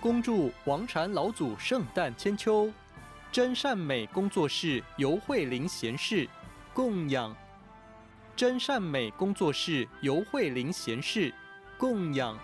恭祝王禅老祖圣诞千秋。真善美工作室尤慧玲贤士供养。真善美工作室尤慧玲贤士供养。